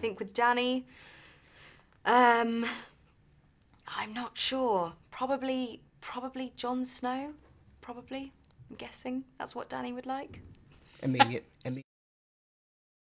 think with Dany. Um, I'm not sure. Probably, probably Jon Snow. Probably. I'm guessing that's what Dany would like. Immediate, immediate.